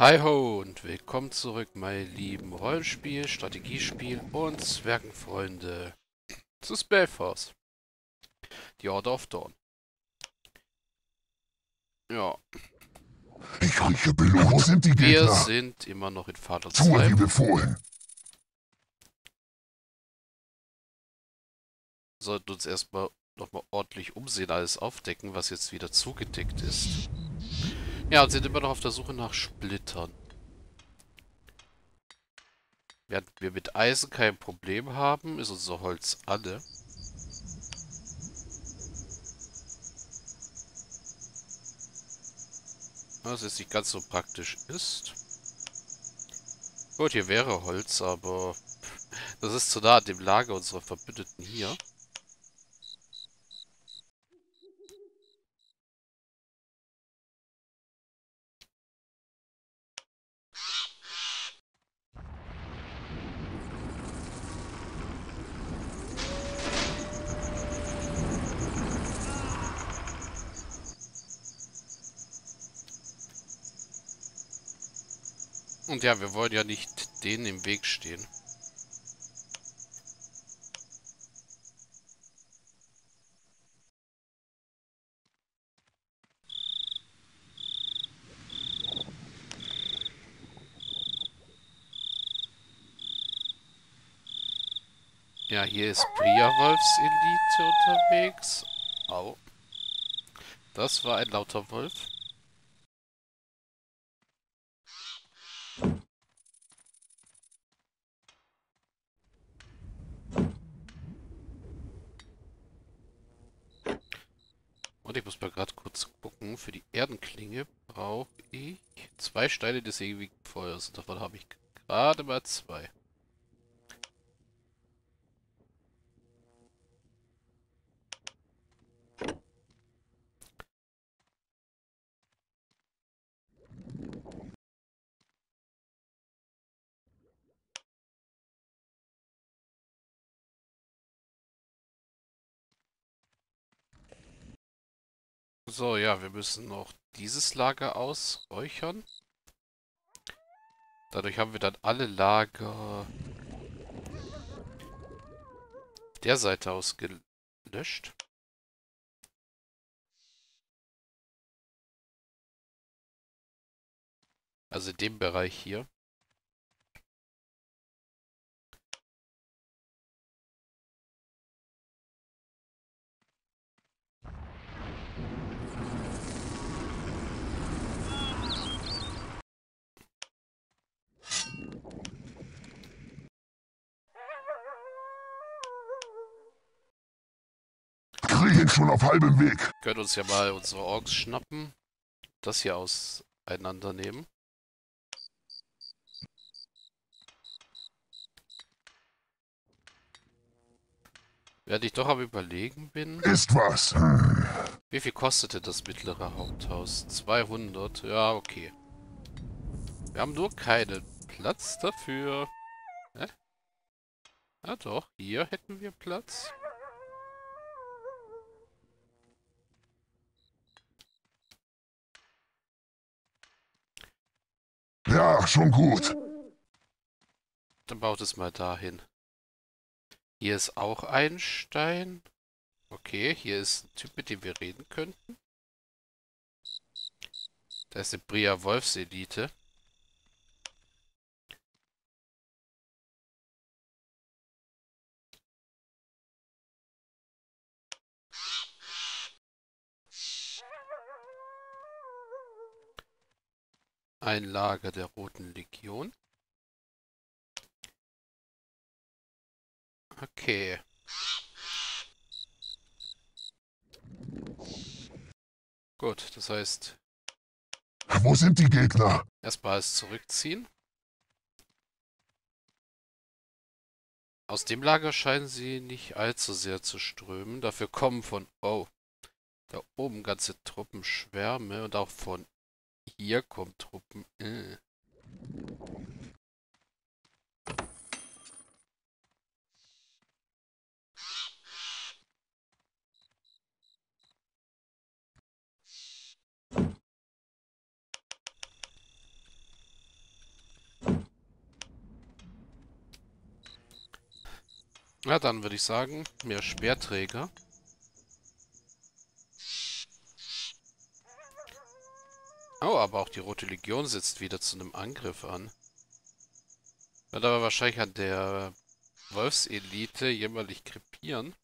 Hi ho und willkommen zurück, meine lieben Rollenspiel, Strategiespiel und Zwergenfreunde zu Spellforce. Die Order of Dawn. Ja. Ich rieche Blut. Wo sind die Wir Gegner? sind immer noch in Vater Tue wie 2. befohlen. Sollten uns erstmal nochmal ordentlich umsehen, alles aufdecken, was jetzt wieder zugedeckt ist. Ja, und sind immer noch auf der Suche nach Splittern. Während wir mit Eisen kein Problem haben, ist unser Holz alle. Was jetzt nicht ganz so praktisch ist. Gut, hier wäre Holz, aber das ist zu nah an dem Lager unserer Verbündeten hier. Und ja, wir wollen ja nicht denen im Weg stehen. Ja, hier ist Priya-Wolfs Elite unterwegs. Au. Das war ein lauter Wolf. Und ich muss mal gerade kurz gucken. Für die Erdenklinge brauche ich zwei Steine des ewigen Feuers. Davon habe ich gerade mal zwei. So, ja, wir müssen noch dieses Lager ausräuchern. Dadurch haben wir dann alle Lager der Seite aus gelöscht. Also in dem Bereich hier. Krieg ihn schon auf halbem Weg. Können uns ja mal unsere Orks schnappen. Das hier auseinandernehmen. Während ich doch am überlegen bin. Ist was. Hm. Wie viel kostete das mittlere Haupthaus? 200. Ja, okay. Wir haben nur keinen Platz dafür. Hä? Ja doch, hier hätten wir Platz. Ja, schon gut. Dann baut es mal dahin. Hier ist auch ein Stein. Okay, hier ist ein Typ, mit dem wir reden könnten. Da ist eine Bria Wolfselite. Ein Lager der Roten Legion. Okay. Gut, das heißt, Wo sind die Gegner? erstmal alles zurückziehen. Aus dem Lager scheinen sie nicht allzu sehr zu strömen. Dafür kommen von... Oh. Da oben ganze Truppenschwärme und auch von hier kommt Truppen. Äh. Na dann würde ich sagen, mehr Speerträger. Aber auch die Rote Legion setzt wieder zu einem Angriff an. Wird aber wahrscheinlich an der Wolfselite jämmerlich krepieren.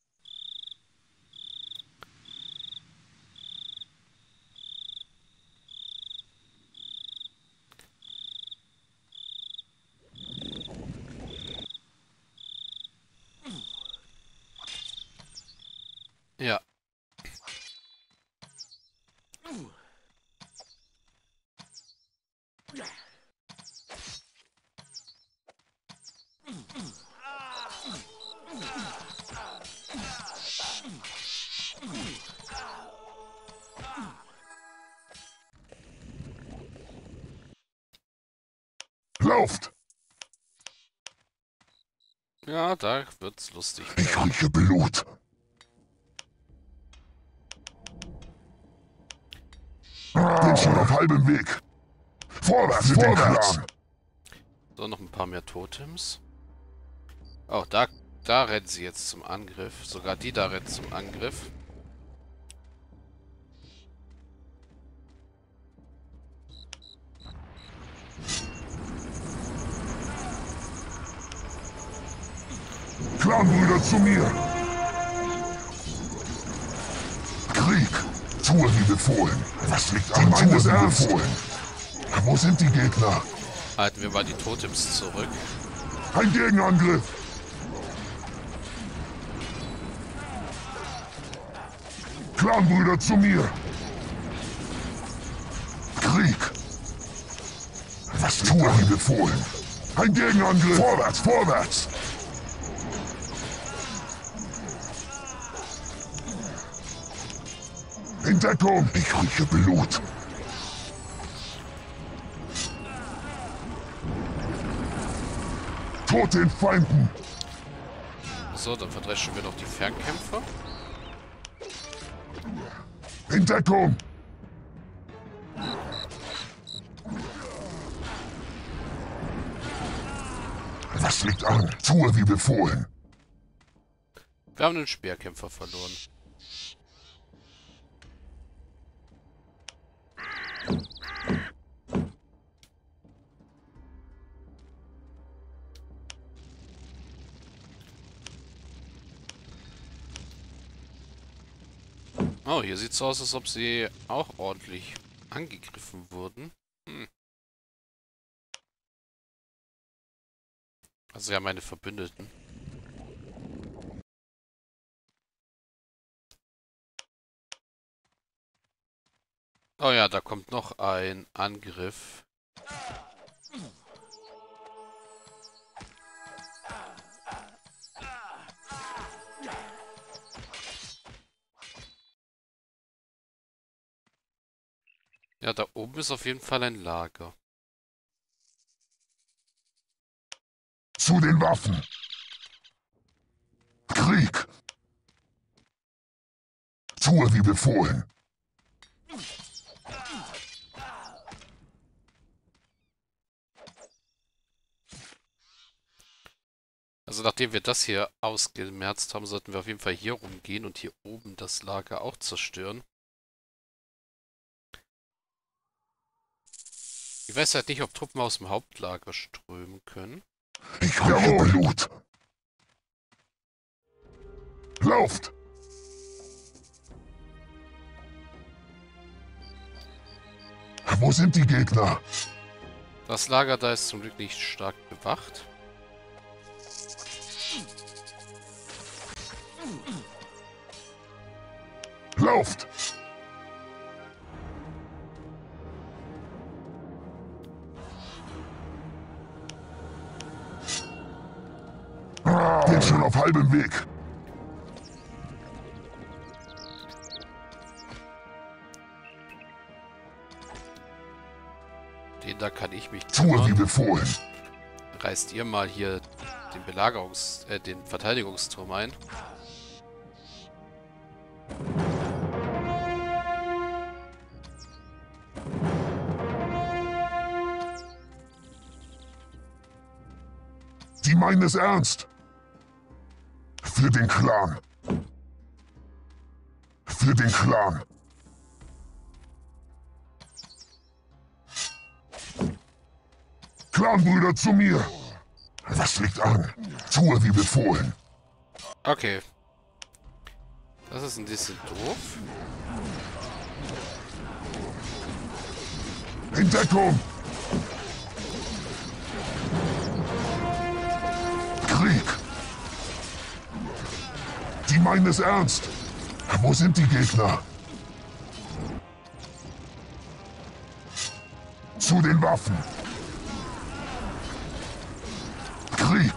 Lauft! Ja, da wird's lustig. Ich rieche Blut. Bin schon auf halbem Weg. Vorwärts, vorwärts! So, noch ein paar mehr Totems. Oh, da, da rennen sie jetzt zum Angriff. Sogar die da rennen zum Angriff. Clanbrüder zu mir! Krieg! Tue wie befohlen. Was liegt an? Wie befohlen. Wo sind die Gegner? Halten wir mal die Totems zurück. Ein Gegenangriff! Clanbrüder zu mir! Krieg! Was tue wie befohlen? Ein Gegenangriff! Vorwärts, vorwärts! In Deckung! Ich rieche Blut! Tod den Feinden! So, dann verdreschen wir noch die Fernkämpfer. In Deckung! Was liegt an? Tue wie befohlen. Wir haben einen Speerkämpfer verloren. Oh, hier sieht es aus, als ob sie auch ordentlich angegriffen wurden. Hm. Also ja, meine Verbündeten. Oh ja, da kommt noch ein Angriff. Ja, da oben ist auf jeden Fall ein Lager. Zu den Waffen! Krieg! Tue wie befohlen. Also nachdem wir das hier ausgemerzt haben, sollten wir auf jeden Fall hier rumgehen und hier oben das Lager auch zerstören. Ich weiß halt nicht, ob Truppen aus dem Hauptlager strömen können. Ich rieche Blut. Lauft! Wo sind die Gegner? Das Lager da ist zum Glück nicht stark bewacht. Lauft! Auf halbem Weg. Den da kann ich mich Tue wie befohlen. Reißt ihr mal hier den Belagerungs-, äh, den Verteidigungsturm ein. Die meinen es ernst. Für den Clan. Für den Clan. Clanbrüder zu mir. Was liegt an? Tue wie befohlen. Okay. Das ist ein bisschen doof. In Deckung! Die meinen es ernst. Wo sind die Gegner? Zu den Waffen! Krieg!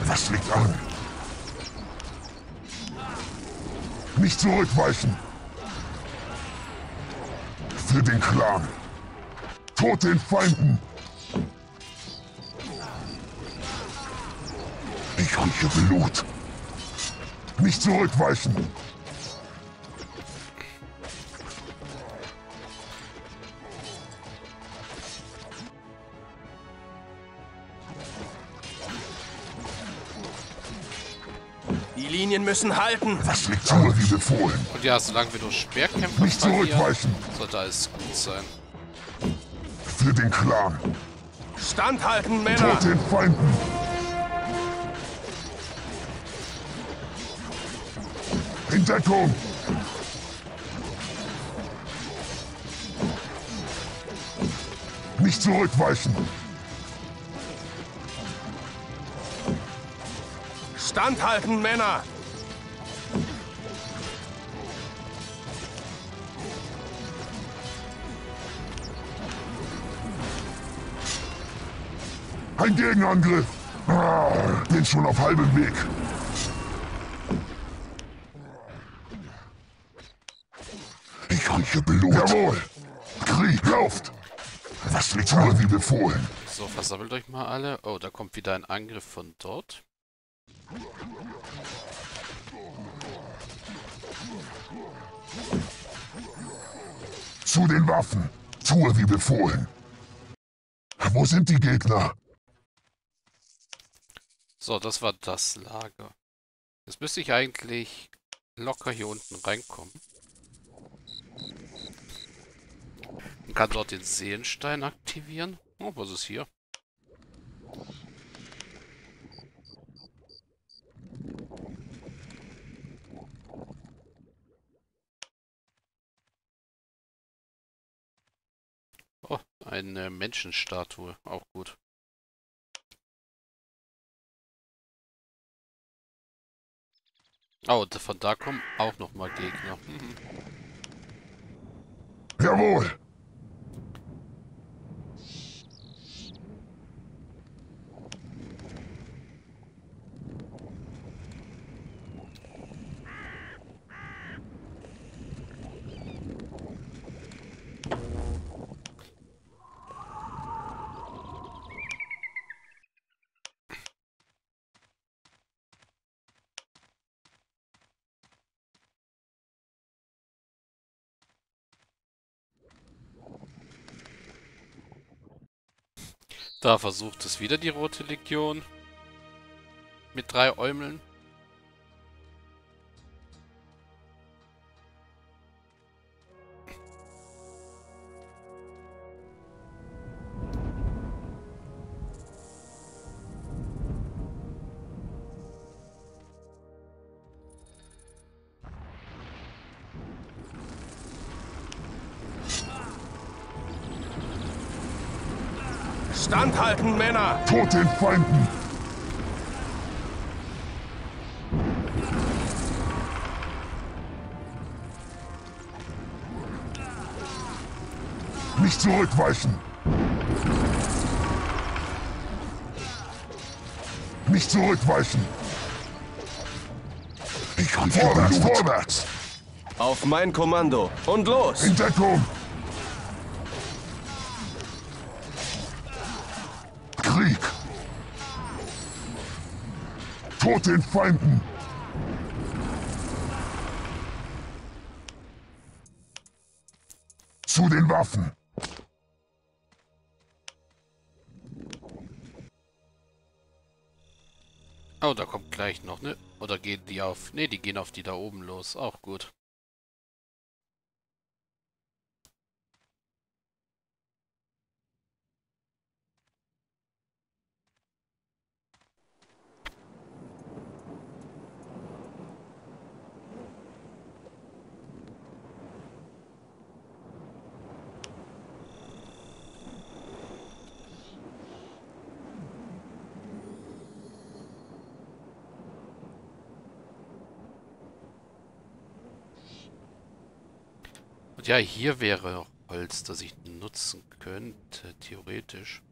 Was liegt an? Nicht zurückweichen! Für den Clan! Tod den Feinden! Ich rieche Blut. Nicht zurückweichen! Die Linien müssen halten. Was liegt an? wie befohlen. Und ja, solange wir nur Speerkämpfer Nicht zurückweichen! sollte alles gut sein. Für den Clan! Standhalten, Männer. Tod den Feinden! Deckung! Nicht zurückweichen! Standhalten, Männer. Ein Gegenangriff! Ah, bin schon auf halbem Weg. Ich rieche Blut. Jawohl! Krieg, lauft! Was liegt an wie befohlen? So, versammelt euch mal alle. Oh, da kommt wieder ein Angriff von dort. Zu den Waffen! Tue wie befohlen. Wo sind die Gegner? So, das war das Lager. Jetzt müsste ich eigentlich locker hier unten reinkommen. Und kann dort den Seelenstein aktivieren. Oh, was ist hier? Oh, eine Menschenstatue. Auch gut. Oh, von da kommen auch nochmal Gegner. Mhm. Jawohl! Da versucht es wieder die Rote Legion. Mit drei Äumeln. Standhalten, Männer. Tod den Feinden! Nicht zurückweichen! Nicht zurückweichen! Ich kann vorwärts, vorwärts! Auf mein Kommando. Und los. In Deckung! Tod den Feinden! Zu den Waffen! Oh, da kommt gleich noch, ne? Oder gehen die auf... Ne, die gehen auf die da oben los. Auch gut. Und ja, hier wäre Holz, das ich nutzen könnte, theoretisch.